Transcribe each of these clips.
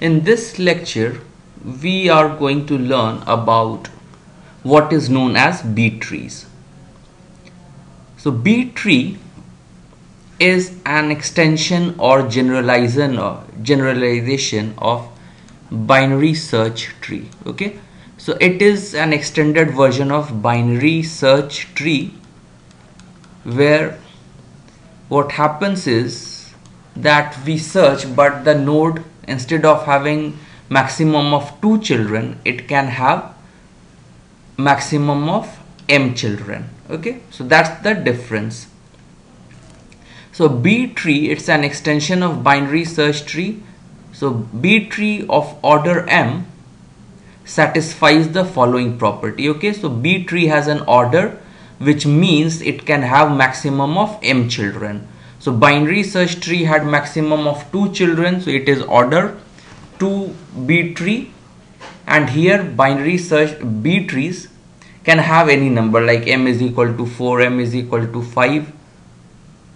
In this lecture, we are going to learn about what is known as B trees. So B tree is an extension or generalization or generalization of binary search tree. Okay, so it is an extended version of binary search tree where what happens is that we search but the node instead of having maximum of two children it can have maximum of m children. Okay? So that's the difference. So b tree it's an extension of binary search tree. So b tree of order m satisfies the following property. Okay? So b tree has an order which means it can have maximum of m children so binary search tree had maximum of two children. So it is order 2 B tree and here binary search B trees can have any number like m is equal to 4, m is equal to 5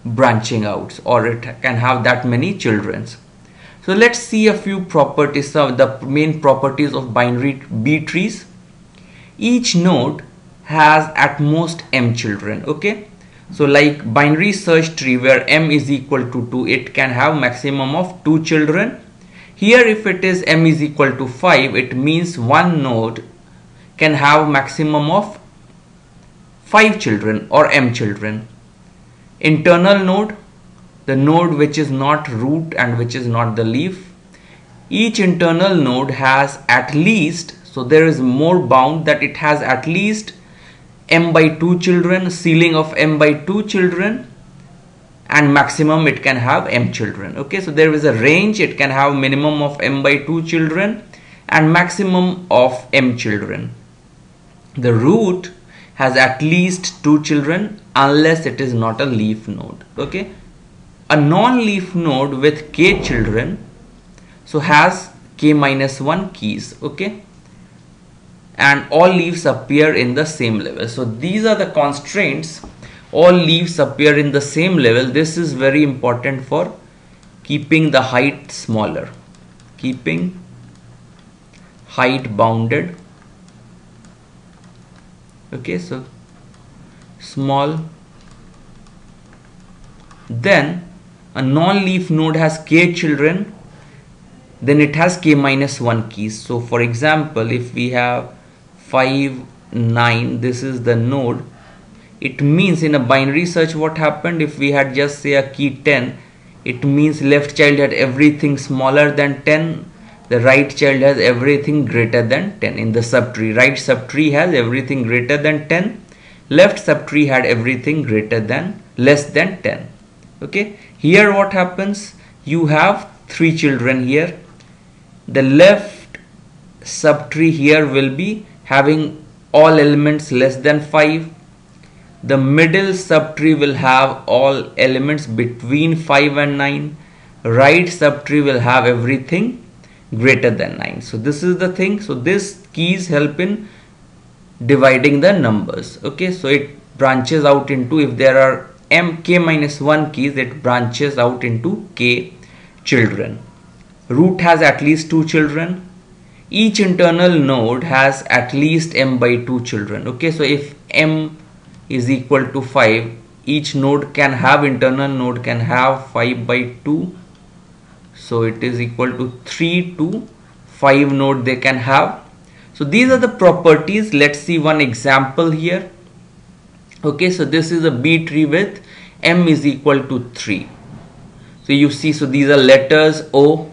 branching out or it can have that many children. So let's see a few properties of the main properties of binary B trees. Each node has at most m children okay so like binary search tree where m is equal to 2, it can have maximum of 2 children. Here if it is m is equal to 5, it means one node can have maximum of 5 children or m children. Internal node, the node which is not root and which is not the leaf. Each internal node has at least, so there is more bound that it has at least m by 2 children ceiling of m by 2 children and maximum it can have m children. Okay so there is a range. It can have minimum of m by 2 children and maximum of m children. The root has at least two children unless it is not a leaf node. Okay a non-leaf node with k children so has k minus 1 keys. Okay and all leaves appear in the same level. So these are the constraints. All leaves appear in the same level. This is very important for keeping the height smaller. Keeping height bounded. Okay so small. Then a non-leaf node has k children. Then it has k minus 1 keys. So for example if we have 5 9 this is the node. It means in a binary search what happened? If we had just say a key 10 it means left child had everything smaller than 10 the right child has everything greater than 10 in the subtree right subtree has everything greater than 10 left subtree had everything greater than less than 10 okay? Here what happens? You have three children here. The left subtree here will be having all elements less than 5 the middle subtree will have all elements between 5 and 9 right subtree will have everything greater than 9 so this is the thing. So this keys help in dividing the numbers. Okay. So it branches out into if there are m k minus 1 keys it branches out into k children. Root has at least two children each internal node has at least m by 2 children okay? So if m is equal to 5 each node can have internal node can have 5 by 2 so it is equal to 3 to 5 node they can have. So these are the properties. Let's see one example here okay? So this is a b tree with m is equal to 3 so you see so these are letters o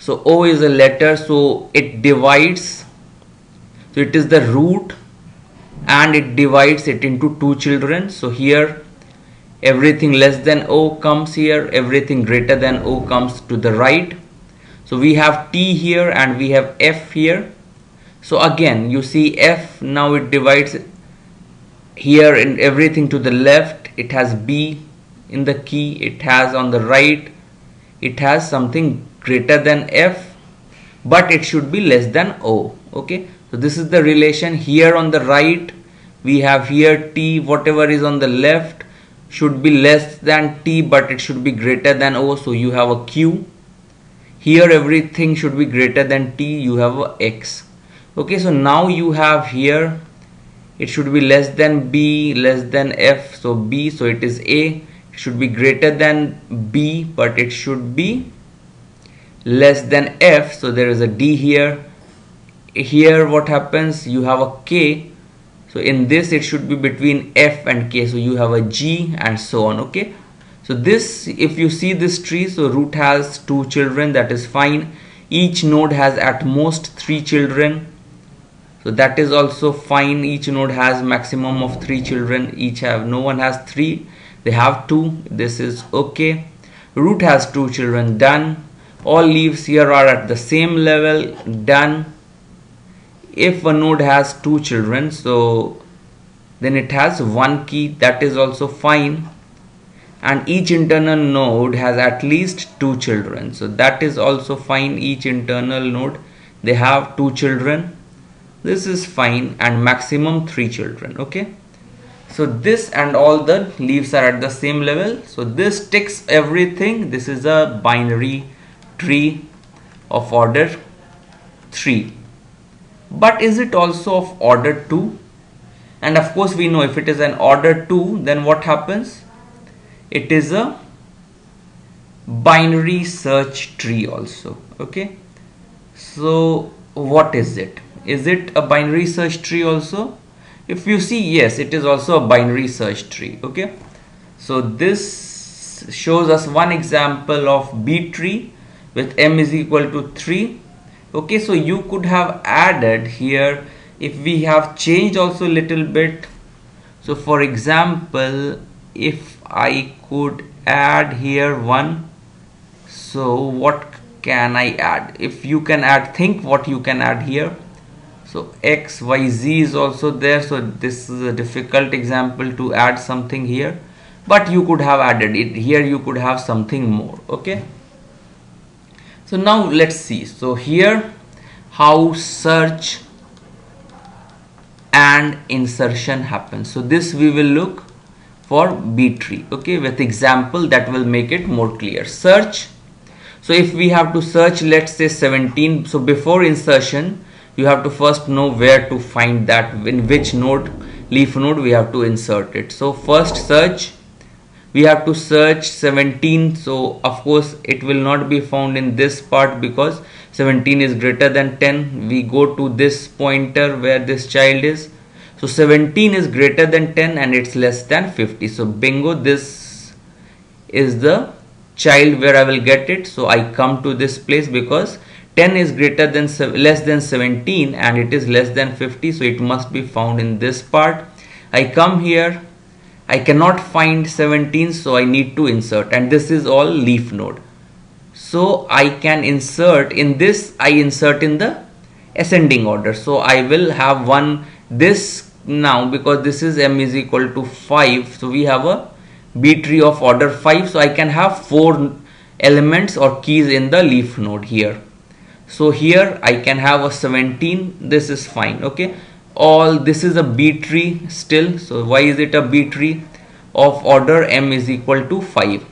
so O is a letter so it divides. So it is the root and it divides it into two children. So here everything less than O comes here everything greater than O comes to the right. So we have T here and we have F here. So again you see F now it divides here and everything to the left. It has B in the key. It has on the right. It has something greater than f but it should be less than o okay? So this is the relation. Here on the right we have here t whatever is on the left should be less than t but it should be greater than o. So you have a q. Here everything should be greater than t. You have a x. Okay so now you have here it should be less than b less than f. So b so it is a. It should be greater than b but it should be less than f so there is a d here. Here what happens you have a k. So in this it should be between f and k. So you have a g and so on okay? So this if you see this tree so root has two children that is fine. Each node has at most three children. So that is also fine. Each node has maximum of three children. Each have no one has three. They have two. This is okay. Root has two children. Done all leaves here are at the same level done. If a node has two children so then it has one key that is also fine. And each internal node has at least two children so that is also fine. Each internal node they have two children. This is fine and maximum three children okay? So this and all the leaves are at the same level so this ticks everything. This is a binary tree of order 3 but is it also of order 2 and of course we know if it is an order 2 then what happens? It is a binary search tree also okay? So what is it? Is it a binary search tree also? If you see yes it is also a binary search tree okay? So this shows us one example of b tree with m is equal to 3 okay so you could have added here if we have changed also a little bit. So for example if I could add here one so what can I add? If you can add think what you can add here. So x y z is also there. So this is a difficult example to add something here. But you could have added it. Here you could have something more. Okay so now let's see. So here how search and insertion happens so this we will look for B tree okay with example that will make it more clear. Search. So if we have to search let's say 17 so before insertion you have to first know where to find that in which node leaf node we have to insert it. So first search we have to search 17 so of course it will not be found in this part because 17 is greater than 10 we go to this pointer where this child is so 17 is greater than 10 and it's less than 50. So bingo, this is the child where I will get it. So I come to this place because 10 is greater than less than 17 and it is less than 50. So it must be found in this part. I come here. I cannot find 17 so I need to insert. And this is all leaf node. So I can insert in this I insert in the ascending order. So I will have one this now because this is m is equal to 5 so we have a b tree of order 5 so I can have four elements or keys in the leaf node here. So here I can have a 17 this is fine okay? All this is a b tree still. So why is it a b tree of order m is equal to 5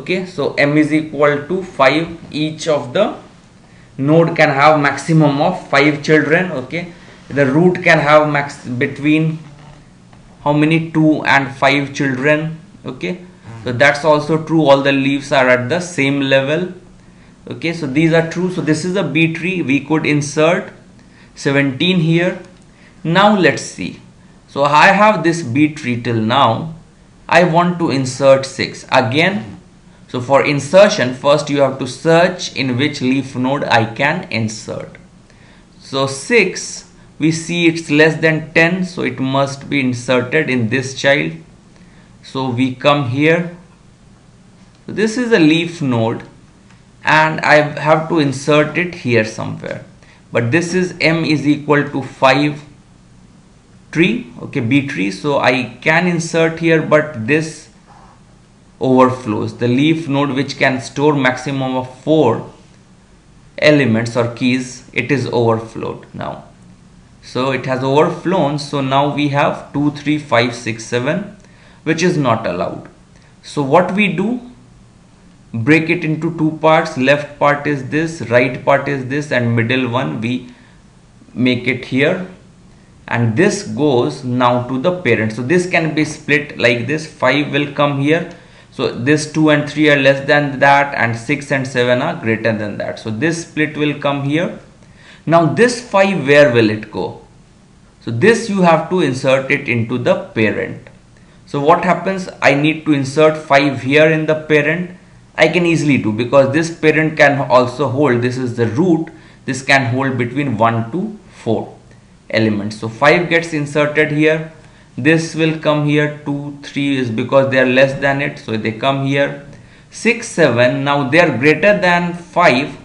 okay so m is equal to 5 each of the node can have maximum of 5 children okay? The root can have max between how many? 2 and 5 children okay? So that's also true all the leaves are at the same level okay? So these are true so this is a b tree we could insert 17 here. Now let's see. So i have this b tree till now i want to insert 6 again so for insertion first you have to search in which leaf node i can insert. So 6 we see it's less than 10 so it must be inserted in this child. So we come here. So this is a leaf node and I have to insert it here somewhere. But this is m is equal to 5 tree okay b tree. So I can insert here but this overflows. The leaf node which can store maximum of 4 elements or keys it is overflowed now. So it has overflown. So now we have 2 3 5 6 7 which is not allowed. So what we do? Break it into two parts. Left part is this right part is this and middle one we make it here and this goes now to the parent so this can be split like this. 5 will come here. So this 2 and 3 are less than that and 6 and 7 are greater than that. So this split will come here. Now this 5 where will it go? So this you have to insert it into the parent. So what happens? I need to insert 5 here in the parent. I can easily do because this parent can also hold. This is the root. This can hold between 1 to 4 elements so 5 gets inserted here. This will come here. 2 3 is because they are less than it so they come here. 6 7 now they are greater than 5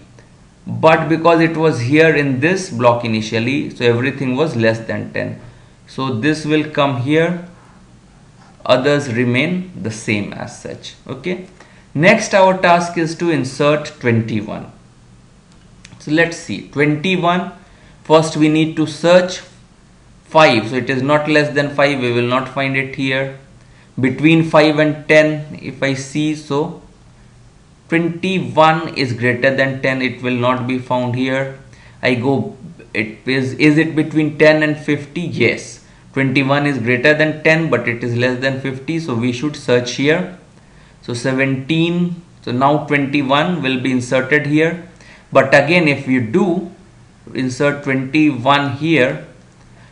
but because it was here in this block initially so everything was less than 10 so this will come here. Others remain the same as such. Okay? Next our task is to insert 21 so let's see. 21 first we need to search 5 so it is not less than 5 we will not find it here. Between 5 and 10 if I see so 21 is greater than 10 it will not be found here. I go it is is it between 10 and 50 yes. 21 is greater than 10 but it is less than 50 so we should search here. So 17 so now 21 will be inserted here. But again if you do insert 21 here.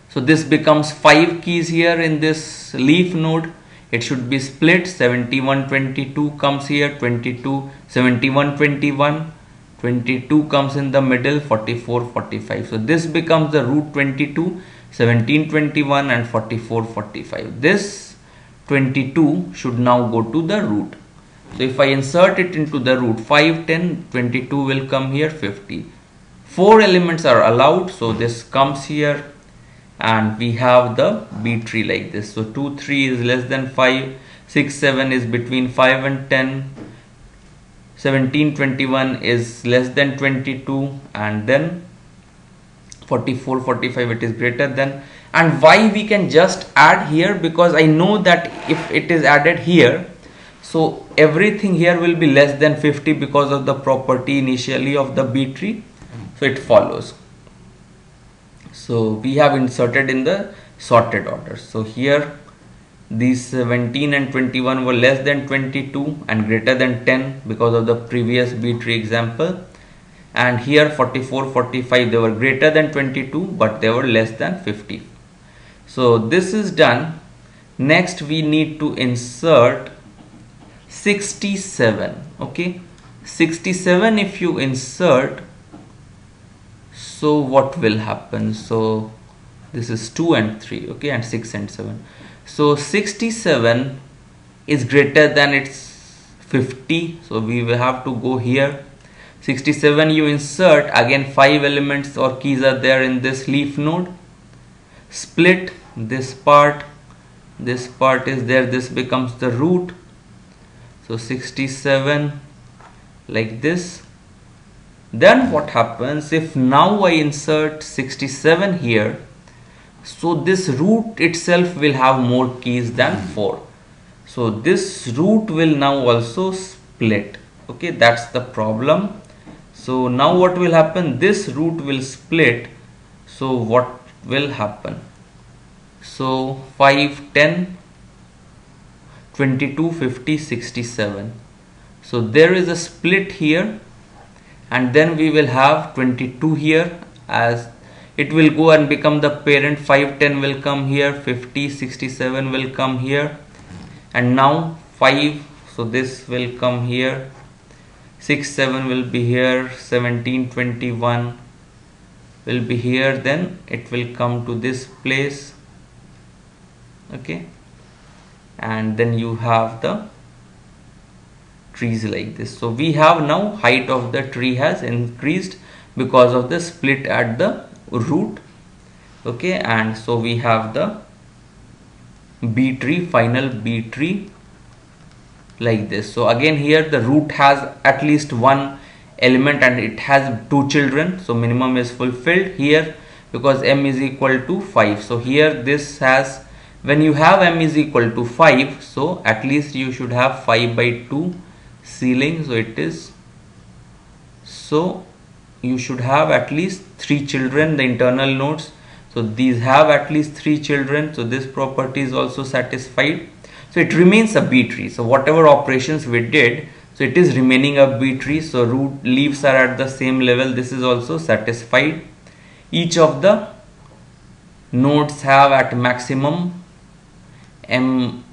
So this becomes 5 keys here in this leaf node. It should be split. 71 22 comes here 22 71 21 22 comes in the middle 44 45 so this becomes the root 22 17 21 and 44 45 this 22 should now go to the root. So if I insert it into the root 5 10 22 will come here 50 four elements are allowed so this comes here and we have the B tree like this. So 2 3 is less than 5 6 7 is between 5 and 10 17 21 is less than 22 and then 44 45 it is greater than. And why we can just add here? Because I know that if it is added here so everything here will be less than 50 because of the property initially of the B tree so it follows. So we have inserted in the sorted order. So here these 17 and 21 were less than 22 and greater than 10 because of the previous B tree example. And here 44 45 they were greater than 22 but they were less than 50 so this is done. Next we need to insert 67 okay? 67 if you insert so what will happen? So this is 2 and 3 okay and 6 and 7 so 67 is greater than its 50 so we will have to go here. 67 you insert again 5 elements or keys are there in this leaf node. Split this part. This part is there this becomes the root. So 67 like this then what happens if now I insert 67 here? So this root itself will have more keys than hmm. 4 so this root will now also split. Okay that's the problem. So now what will happen? This root will split. So what will happen? So 5 10 22 50 67 so there is a split here and then we will have 22 here as it will go and become the parent. 510 will come here. 50 67 will come here. And now 5 so this will come here. 6 7 will be here. 17 21 will be here. Then it will come to this place. Okay. And then you have the trees like this. So we have now height of the tree has increased because of the split at the root. Okay and so we have the B tree final B tree like this. So again here the root has at least one element and it has two children. So minimum is fulfilled here because m is equal to 5 so here this has when you have m is equal to 5 so at least you should have 5 by 2 ceiling so it is. So you should have at least three children the internal nodes. So these have at least three children so this property is also satisfied. So it remains a b tree. So whatever operations we did so it is remaining a b tree. So root leaves are at the same level this is also satisfied. Each of the nodes have at maximum m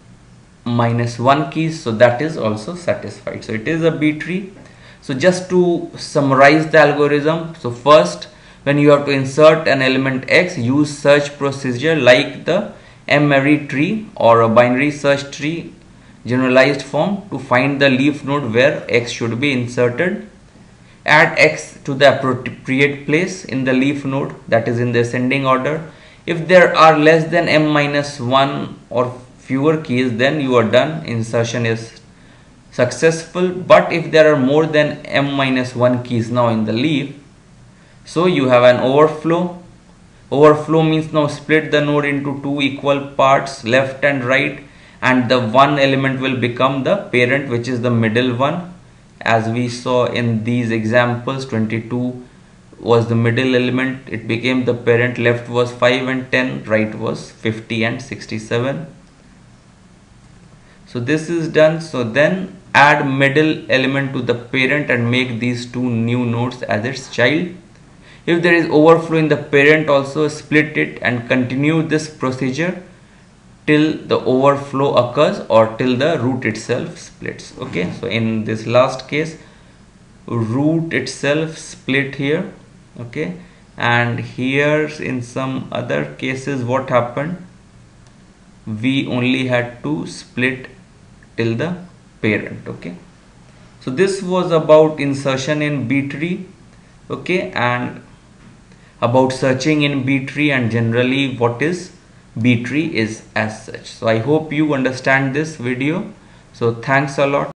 minus 1 keys so that is also satisfied. So it is a b tree. So just to summarize the algorithm so first when you have to insert an element x use search procedure like the m-ary tree or a binary search tree generalized form to find the leaf node where x should be inserted. Add x to the appropriate place in the leaf node that is in the ascending order. If there are less than m minus 1 or fewer keys then you are done insertion is successful. But if there are more than m minus 1 keys now in the leaf so you have an overflow. Overflow means now split the node into two equal parts left and right and the one element will become the parent which is the middle one. As we saw in these examples 22 was the middle element. It became the parent. Left was 5 and 10 right was 50 and 67 so this is done. So then add middle element to the parent and make these two new nodes as its child. If there is overflow in the parent also split it and continue this procedure till the overflow occurs or till the root itself splits. Okay? So in this last case root itself split here. Okay? And here in some other cases what happened. We only had to split till the parent okay so this was about insertion in b tree okay and about searching in B-tree and generally what is B-tree is as such. So I hope you understand this video. So thanks a lot.